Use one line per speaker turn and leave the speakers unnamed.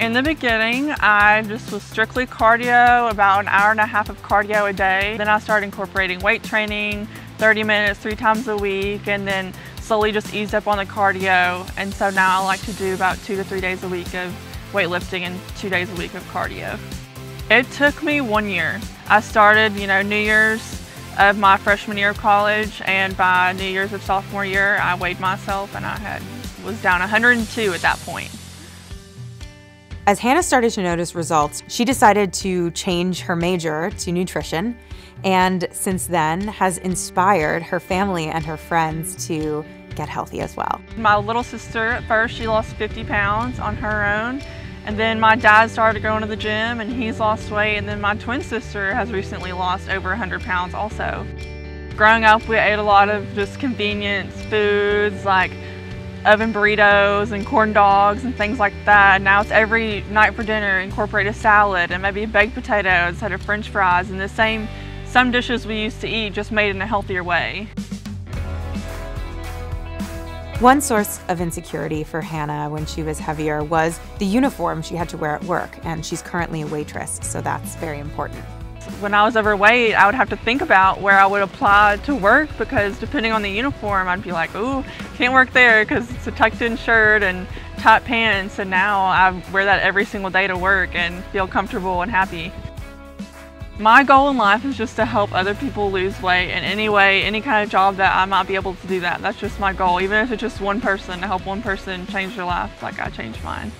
In the beginning, I just was strictly cardio, about an hour and a half of cardio a day. Then I started incorporating weight training, 30 minutes, three times a week, and then slowly just eased up on the cardio. And so now I like to do about two to three days a week of weightlifting and two days a week of cardio. It took me one year. I started, you know, New Year's of my freshman year of college, and by New Year's of sophomore year, I weighed myself and I had was down 102 at that point.
As Hannah started to notice results, she decided to change her major to nutrition and since then has inspired her family and her friends to get healthy as well.
My little sister, at first, she lost 50 pounds on her own. And then my dad started going to the gym and he's lost weight. And then my twin sister has recently lost over 100 pounds also. Growing up, we ate a lot of just convenience foods like oven burritos and corn dogs and things like that. Now it's every night for dinner, incorporate a salad and maybe a baked potato instead of french fries and the same, some dishes we used to eat just made in a healthier way.
One source of insecurity for Hannah when she was heavier was the uniform she had to wear at work, and she's currently a waitress, so that's very important.
When I was overweight, I would have to think about where I would apply to work because depending on the uniform, I'd be like, ooh, can't work there because it's a tucked in shirt and tight pants. And now I wear that every single day to work and feel comfortable and happy. My goal in life is just to help other people lose weight in any way, any kind of job that I might be able to do that. That's just my goal. Even if it's just one person, to help one person change their life like I changed mine.